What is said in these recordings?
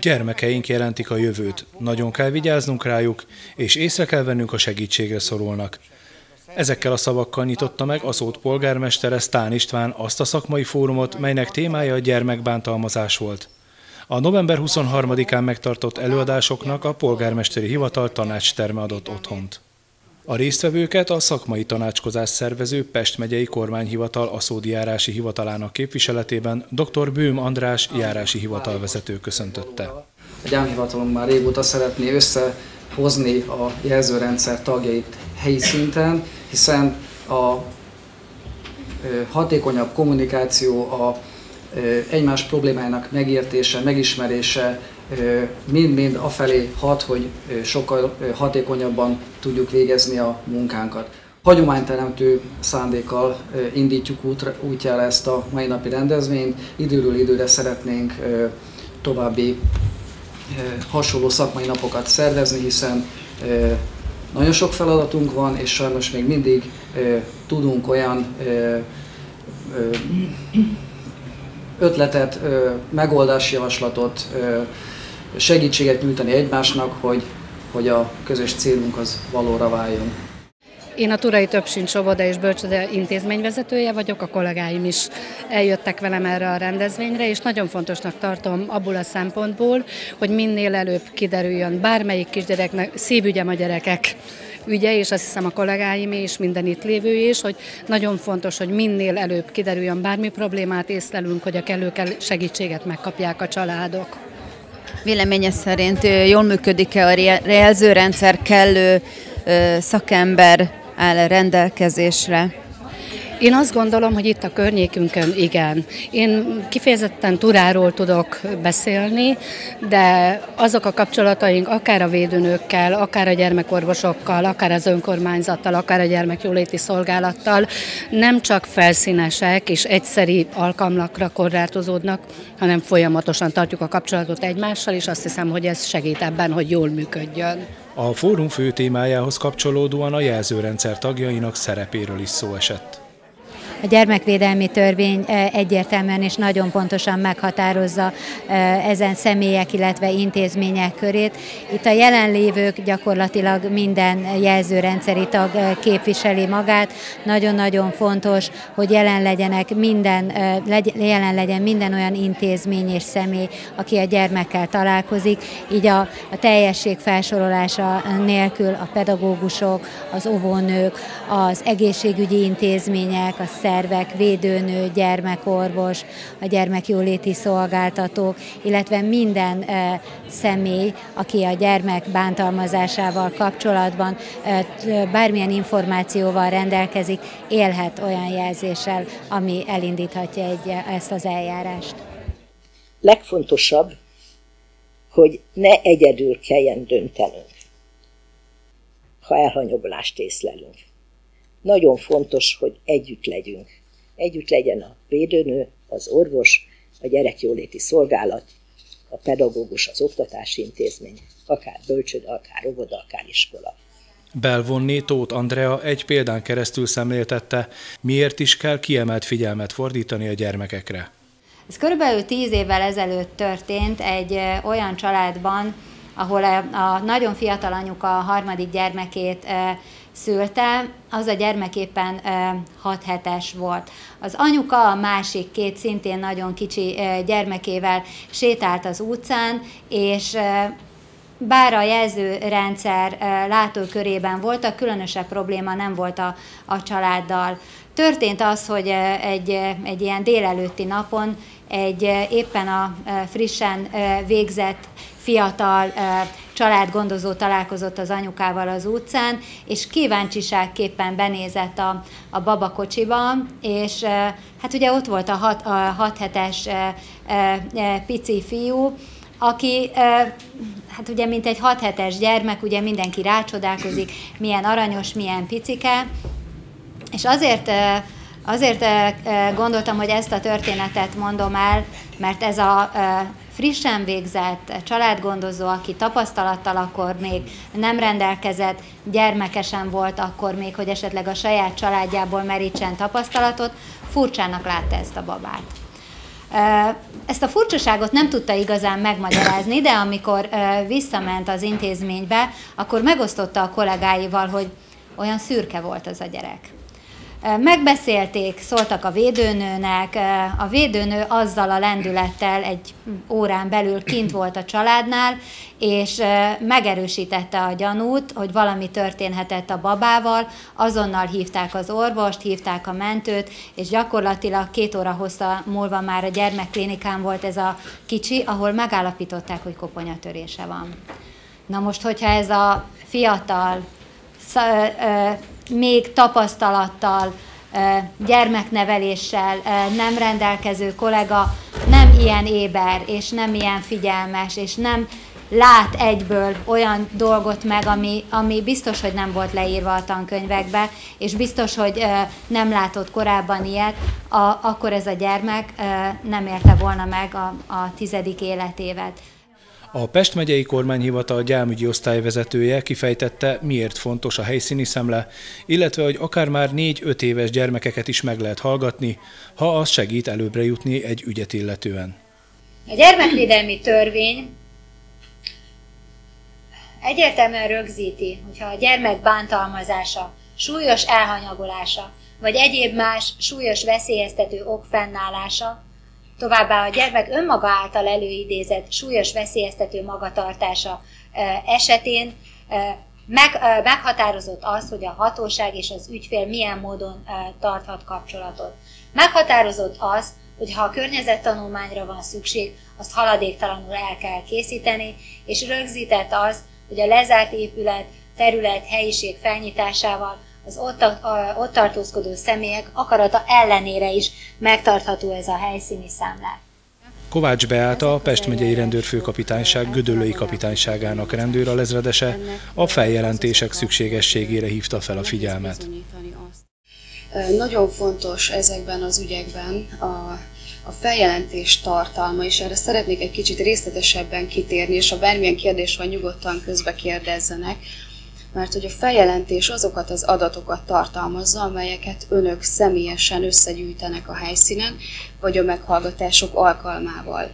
Gyermekeink jelentik a jövőt, nagyon kell vigyáznunk rájuk, és észre kell vennünk, a segítségre szorulnak. Ezekkel a szavakkal nyitotta meg az ott polgármestere Sztán István azt a szakmai fórumot, melynek témája a gyermekbántalmazás volt. A november 23-án megtartott előadásoknak a polgármesteri hivatal tanácsterme adott otthont. A résztvevőket a szakmai tanácskozás szervező Pest megyei kormányhivatal aszódi járási hivatalának képviseletében dr. Bőm András járási hivatalvezető köszöntötte. A gyámhivatalunk már régóta szeretné összehozni a jelzőrendszer tagjait helyi szinten, hiszen a hatékonyabb kommunikáció, a egymás problémájának megértése, megismerése mind-mind afelé hat, hogy sokkal hatékonyabban tudjuk végezni a munkánkat. Hagyományteremtő szándékkal indítjuk útra, útjára ezt a mai napi rendezvényt. Időről időre szeretnénk további hasonló szakmai napokat szervezni, hiszen nagyon sok feladatunk van, és sajnos még mindig tudunk olyan ötletet, megoldási javaslatot, segítséget nyújtani egymásnak, hogy, hogy a közös célunk az valóra váljon. Én a Turai Többsincs Óvoda és Bölcsöde intézményvezetője vagyok, a kollégáim is eljöttek velem erre a rendezvényre, és nagyon fontosnak tartom abból a szempontból, hogy minél előbb kiderüljön bármelyik kisgyereknek, szívügyem a gyerekek ügye, és azt hiszem a kollégáim és minden itt lévő is, hogy nagyon fontos, hogy minél előbb kiderüljön bármi problémát észlelünk, hogy a kellő segítséget megkapják a családok. Véleménye szerint jól működik-e a jelzőrendszer, kellő szakember áll rendelkezésre? Én azt gondolom, hogy itt a környékünkön igen. Én kifejezetten Turáról tudok beszélni, de azok a kapcsolataink akár a védőnökkel, akár a gyermekorvosokkal, akár az önkormányzattal, akár a gyermekjóléti szolgálattal nem csak felszínesek és egyszeri alkalmakra korlátozódnak, hanem folyamatosan tartjuk a kapcsolatot egymással, és azt hiszem, hogy ez segít ebben, hogy jól működjön. A fórum fő témájához kapcsolódóan a jelzőrendszer tagjainak szerepéről is szó esett. A gyermekvédelmi törvény egyértelműen és nagyon pontosan meghatározza ezen személyek, illetve intézmények körét. Itt a jelenlévők gyakorlatilag minden jelzőrendszeri tag képviseli magát. Nagyon-nagyon fontos, hogy jelen legyenek minden, jelen legyen minden olyan intézmény és személy, aki a gyermekkel találkozik. Így a, a teljesség felsorolása nélkül a pedagógusok, az óvónők, az egészségügyi intézmények, a szervek, védőnő, gyermekorvos, a gyermekjóléti szolgáltatók, illetve minden személy, aki a gyermek bántalmazásával kapcsolatban bármilyen információval rendelkezik, élhet olyan jelzéssel, ami elindíthatja egy, ezt az eljárást. Legfontosabb, hogy ne egyedül kelljen döntenünk, ha elhanyagolást észlelünk. Nagyon fontos, hogy együtt legyünk. Együtt legyen a védőnő, az orvos, a gyerekjóléti szolgálat, a pedagógus, az oktatási intézmény, akár bölcsőde, akár óvoda, akár iskola. Belvonni Tóth Andrea egy példán keresztül szemléltette, miért is kell kiemelt figyelmet fordítani a gyermekekre. Ez körülbelül tíz évvel ezelőtt történt egy olyan családban, ahol a, a nagyon fiatal anyuka a harmadik gyermekét szülte, az a gyermek éppen 6 hetes volt. Az anyuka a másik két szintén nagyon kicsi gyermekével sétált az utcán, és bár a jelzőrendszer látókörében voltak, különösebb probléma nem volt a, a családdal. Történt az, hogy egy, egy ilyen délelőtti napon egy éppen a frissen végzett fiatal családgondozó találkozott az anyukával az utcán, és kíváncsiságképpen benézett a, a babakocsiba, és hát ugye ott volt a hat, a hat hetes pici fiú, aki hát ugye mint egy hat hetes gyermek, ugye mindenki rácsodálkozik, milyen aranyos, milyen picike, és azért Azért gondoltam, hogy ezt a történetet mondom el, mert ez a frissen végzett családgondozó, aki tapasztalattal akkor még nem rendelkezett, gyermekesen volt akkor még, hogy esetleg a saját családjából merítsen tapasztalatot, furcsának látta ezt a babát. Ezt a furcsaságot nem tudta igazán megmagyarázni, de amikor visszament az intézménybe, akkor megosztotta a kollégáival, hogy olyan szürke volt az a gyerek. Megbeszélték, szóltak a védőnőnek, a védőnő azzal a lendülettel egy órán belül kint volt a családnál, és megerősítette a gyanút, hogy valami történhetett a babával, azonnal hívták az orvost, hívták a mentőt, és gyakorlatilag két óra hossza múlva már a gyermekklinikán volt ez a kicsi, ahol megállapították, hogy koponyatörése van. Na most, hogyha ez a fiatal, még tapasztalattal, gyermekneveléssel nem rendelkező kollega nem ilyen éber, és nem ilyen figyelmes, és nem lát egyből olyan dolgot meg, ami, ami biztos, hogy nem volt leírva a tankönyvekbe, és biztos, hogy nem látott korábban ilyet, a, akkor ez a gyermek nem érte volna meg a, a tizedik életévet. A Pest megyei kormányhivatal gyámügyi osztályvezetője kifejtette, miért fontos a helyszíni szemle, illetve hogy akár már 4-5 éves gyermekeket is meg lehet hallgatni, ha az segít előbbre jutni egy ügyet illetően. A gyermekvédelmi törvény egyértelműen rögzíti, hogyha a gyermek bántalmazása, súlyos elhanyagolása, vagy egyéb más súlyos veszélyeztető ok fennállása, Továbbá a gyermek önmaga által előidézett súlyos veszélyeztető magatartása esetén meg, meghatározott az, hogy a hatóság és az ügyfél milyen módon tarthat kapcsolatot. Meghatározott az, hogy ha a környezettanulmányra van szükség, azt haladéktalanul el kell készíteni, és rögzített az, hogy a lezárt épület, terület, helyiség felnyitásával az ott, a, ott tartózkodó személyek akarata ellenére is megtartható ez a helyszíni számlák. Kovács Beáta, a Pest megyei rendőrfőkapitányság Gödöllői kapitányságának rendőralezredese a feljelentések szükségességére hívta fel a figyelmet. Nagyon fontos ezekben az ügyekben a, a feljelentés tartalma, és erre szeretnék egy kicsit részletesebben kitérni, és ha bármilyen kérdés van, nyugodtan közbe kérdezzenek mert hogy a feljelentés azokat az adatokat tartalmazza, amelyeket önök személyesen összegyűjtenek a helyszínen, vagy a meghallgatások alkalmával.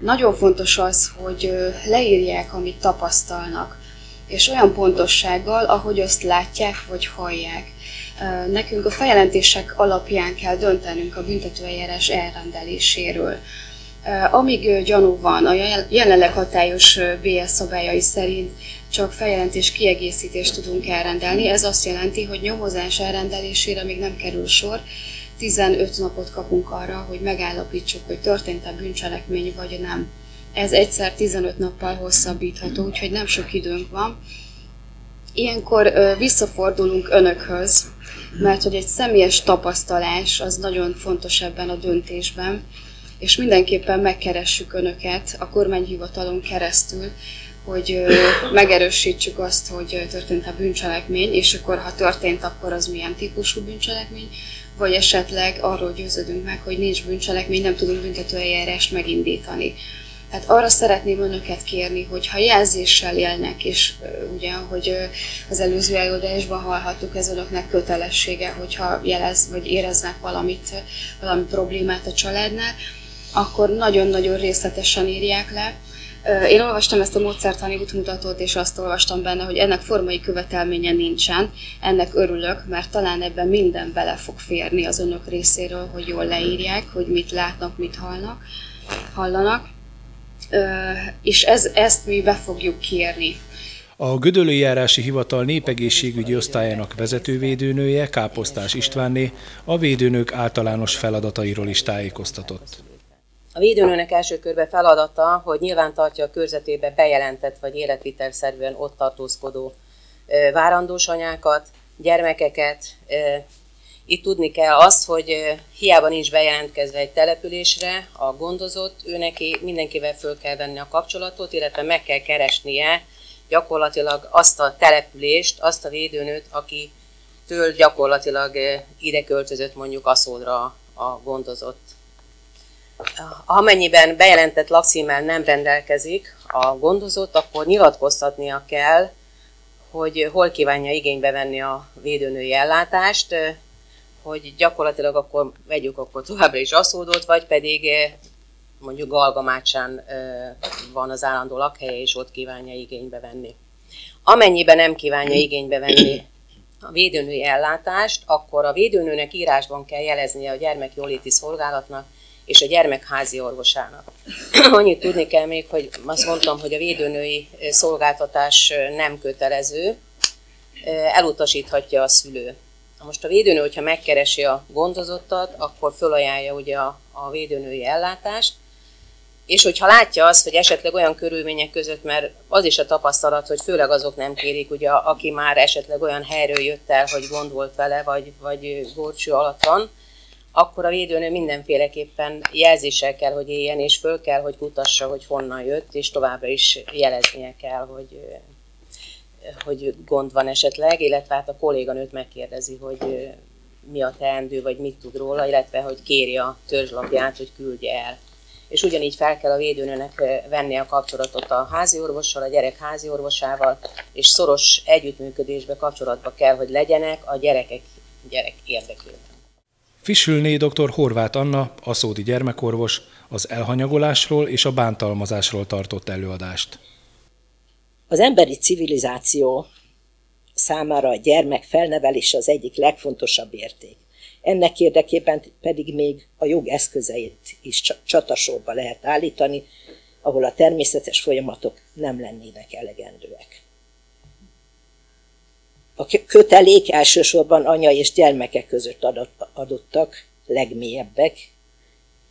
Nagyon fontos az, hogy leírják, amit tapasztalnak, és olyan pontossággal, ahogy azt látják vagy hallják. Nekünk a feljelentések alapján kell döntenünk a büntetőeljárás elrendeléséről. Amíg gyanú van, a jelenleg hatályos BS szabályai szerint csak feljelentés kiegészítést tudunk elrendelni. Ez azt jelenti, hogy nyomozás elrendelésére még nem kerül sor, 15 napot kapunk arra, hogy megállapítsuk, hogy történt-e bűncselekmény vagy nem. Ez egyszer 15 nappal hosszabbítható, úgyhogy nem sok időnk van. Ilyenkor visszafordulunk önökhöz, mert hogy egy személyes tapasztalás az nagyon fontos ebben a döntésben, és mindenképpen megkeressük önöket a kormányhivatalon keresztül, hogy megerősítsük azt, hogy történt a bűncselekmény, és akkor ha történt, akkor az milyen típusú bűncselekmény, vagy esetleg arról győződünk meg, hogy nincs bűncselekmény, nem tudunk büntetőeljárást megindítani. Tehát arra szeretném önöket kérni, hogy ha jelzéssel élnek, és ugye, hogy az előző előadásban hallhattuk, ez önöknek kötelessége, hogyha jelez, vagy éreznek valamit, valami problémát a családnál, akkor nagyon-nagyon részletesen írják le, én olvastam ezt a módszertani útmutatót, és azt olvastam benne, hogy ennek formai követelménye nincsen. Ennek örülök, mert talán ebben minden bele fog férni az önök részéről, hogy jól leírják, hogy mit látnak, mit hallnak, hallanak. És ez, ezt mi be fogjuk kérni. A Gödöllői Járási Hivatal népegészségügyi osztályának vezetővédőnője Káposztás Istvánné a védőnők általános feladatairól is tájékoztatott. A védőnőnek első körbe feladata, hogy nyilván tartja a körzetébe bejelentett vagy életvitelszerűen ott tartózkodó várandós anyákat, gyermekeket. Itt tudni kell azt, hogy hiába nincs bejelentkezve egy településre, a gondozott, ő neki mindenkivel föl kell venni a kapcsolatot, illetve meg kell keresnie gyakorlatilag azt a települést, azt a védőnőt, aki től gyakorlatilag ide költözött mondjuk Aszódra a gondozott amennyiben bejelentett lakcímmel nem rendelkezik a gondozott, akkor nyilatkoztatnia kell, hogy hol kívánja igénybe venni a védőnői ellátást, hogy gyakorlatilag akkor vegyük akkor továbbra is aszódott, vagy pedig mondjuk Galgamácsán van az állandó lakhelye, és ott kívánja igénybe venni. Amennyiben nem kívánja igénybe venni a védőnői ellátást, akkor a védőnőnek írásban kell jeleznie a gyermekjóléti szolgálatnak és a gyermekházi orvosának. Annyit tudni kell még, hogy azt mondtam, hogy a védőnői szolgáltatás nem kötelező, elutasíthatja a szülő. Most a védőnő, hogyha megkeresi a gondozottat, akkor fölajánlja ugye a, a védőnői ellátást, és hogyha látja azt, hogy esetleg olyan körülmények között, mert az is a tapasztalat, hogy főleg azok nem kérik, ugye, aki már esetleg olyan helyről jött el, hogy gond volt vele, vagy, vagy górcső alatt van, akkor a védőnő mindenféleképpen jelzéssel kell, hogy éljen, és föl kell, hogy kutassa, hogy honnan jött, és továbbra is jeleznie kell, hogy, hogy gond van esetleg, illetve hát a kolléganőt megkérdezi, hogy mi a teendő, vagy mit tud róla, illetve hogy kéri a törzslapját, hogy küldje el és ugyanígy fel kell a védőnőnek venni a kapcsolatot a házi orvossal, a gyerek házi és szoros együttműködésbe kapcsolatba kell, hogy legyenek a gyerekek gyerek érdekében. Fisülné dr. Horváth Anna, aszódi gyermekorvos, az elhanyagolásról és a bántalmazásról tartott előadást. Az emberi civilizáció számára a gyermek felnevelés az egyik legfontosabb érték. Ennek érdekében pedig még a jog eszközeit is csatasorba lehet állítani, ahol a természetes folyamatok nem lennének elegendőek. A kötelék elsősorban anya és gyermeke között adottak, legmélyebbek,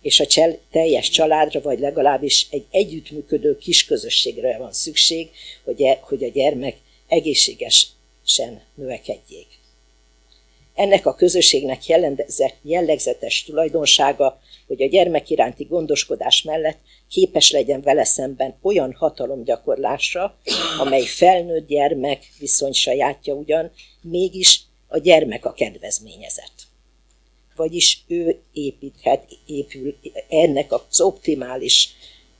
és a teljes családra, vagy legalábbis egy együttműködő kisközösségre van szükség, hogy, e, a gyermek egészségesen növekedjék. Ennek a közösségnek jellegzetes tulajdonsága, hogy a gyermek iránti gondoskodás mellett képes legyen vele szemben olyan hatalomgyakorlásra, amely felnőtt gyermek viszony sajátja ugyan, mégis a gyermek a kedvezményezett. Vagyis ő építhet, épül ennek az optimális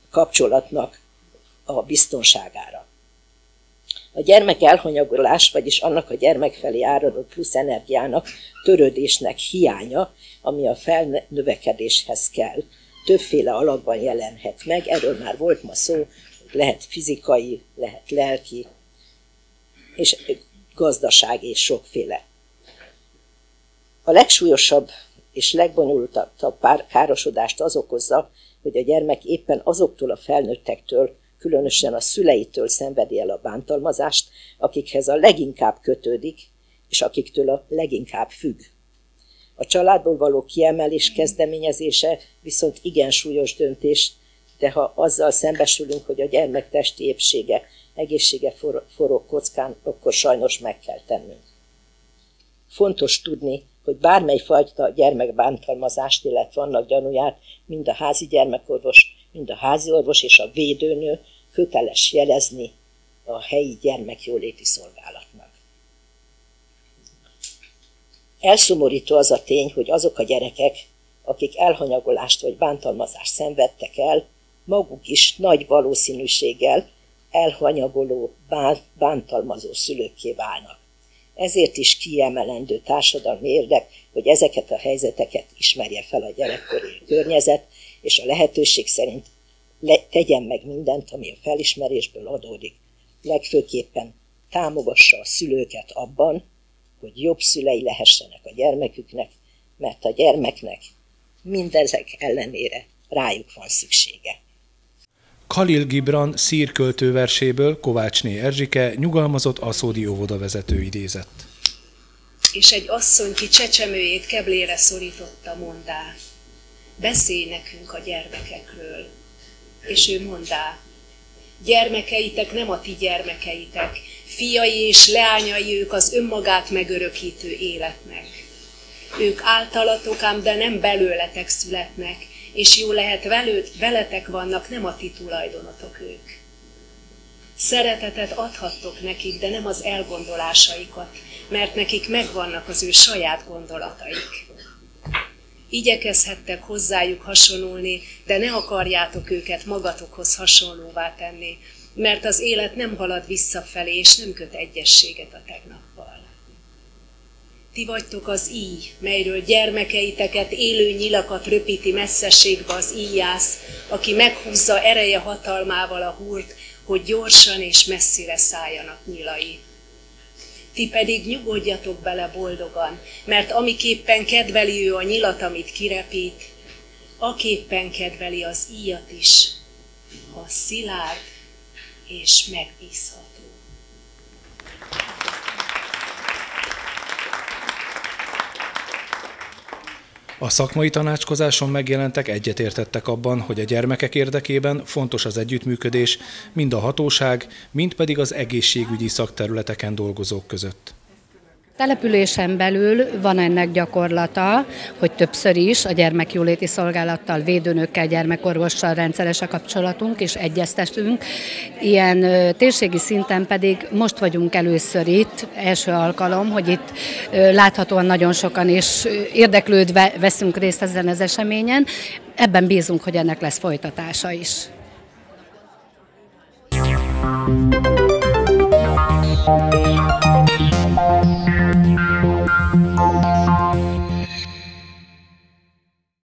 kapcsolatnak a biztonságára. A gyermek elhanyagolás, vagyis annak a gyermek felé áradott plusz energiának, törődésnek hiánya, ami a felnövekedéshez kell, többféle alakban jelenhet meg, erről már volt ma szó, lehet fizikai, lehet lelki, és gazdaság és sokféle. A legsúlyosabb és legbonyolultabb károsodást az okozza, hogy a gyermek éppen azoktól a felnőttektől, különösen a szüleitől szenvedi el a bántalmazást, akikhez a leginkább kötődik, és akiktől a leginkább függ. A családból való kiemelés kezdeményezése viszont igen súlyos döntés, de ha azzal szembesülünk, hogy a gyermek testi épsége, egészsége forró kockán, akkor sajnos meg kell tennünk. Fontos tudni, hogy bármely fajta gyermekbántalmazást, illetve annak gyanúját mind a házi gyermekorvos, mind a házi orvos és a védőnő köteles jelezni a helyi gyermekjóléti szolgálatnak. Elszomorító az a tény, hogy azok a gyerekek, akik elhanyagolást vagy bántalmazást szenvedtek el, maguk is nagy valószínűséggel elhanyagoló, bántalmazó szülőkké válnak. Ezért is kiemelendő társadalmi érdek, hogy ezeket a helyzeteket ismerje fel a gyerekkori környezet, és a lehetőség szerint le, tegyen meg mindent, ami a felismerésből adódik. Legfőképpen támogassa a szülőket abban, hogy jobb szülei lehessenek a gyermeküknek, mert a gyermeknek mindezek ellenére rájuk van szüksége. Khalil Gibran szír költőverséből Kovácsné Erzsike nyugalmazott aszódi óvodavezető idézett. És egy asszony ki csecsemőjét keblére szorította, mondá, beszélj nekünk a gyermekekről. És ő mondá, gyermekeitek nem a ti gyermekeitek, fiai és leányai ők az önmagát megörökítő életnek. Ők általatok ám, de nem belőletek születnek, és jó lehet velőt, veletek vannak, nem a ti tulajdonotok ők. Szeretetet adhattok nekik, de nem az elgondolásaikat, mert nekik megvannak az ő saját gondolataik. Igyekezhettek hozzájuk hasonulni, de ne akarjátok őket magatokhoz hasonlóvá tenni, mert az élet nem halad visszafelé, és nem köt egyességet a tegnappal. Ti vagytok az íj, melyről gyermekeiteket, élő nyilakat röpíti messzeségbe az íjász, aki meghúzza ereje hatalmával a húrt, hogy gyorsan és messzire szálljanak nyilai. Ti pedig nyugodjatok bele boldogan, mert amiképpen kedveli ő a nyilat, amit kirepít, aképpen kedveli az íjat is, ha szilárd és megbízható. A szakmai tanácskozáson megjelentek egyetértettek abban, hogy a gyermekek érdekében fontos az együttműködés mind a hatóság, mind pedig az egészségügyi szakterületeken dolgozók között. Településen belül van ennek gyakorlata, hogy többször is a gyermekjóléti szolgálattal, védőnökkel, gyermekorvossal rendszeres a kapcsolatunk, és egyeztetünk. Ilyen térségi szinten pedig most vagyunk először itt, első alkalom, hogy itt láthatóan nagyon sokan és érdeklődve veszünk részt ezen az eseményen. Ebben bízunk, hogy ennek lesz folytatása is.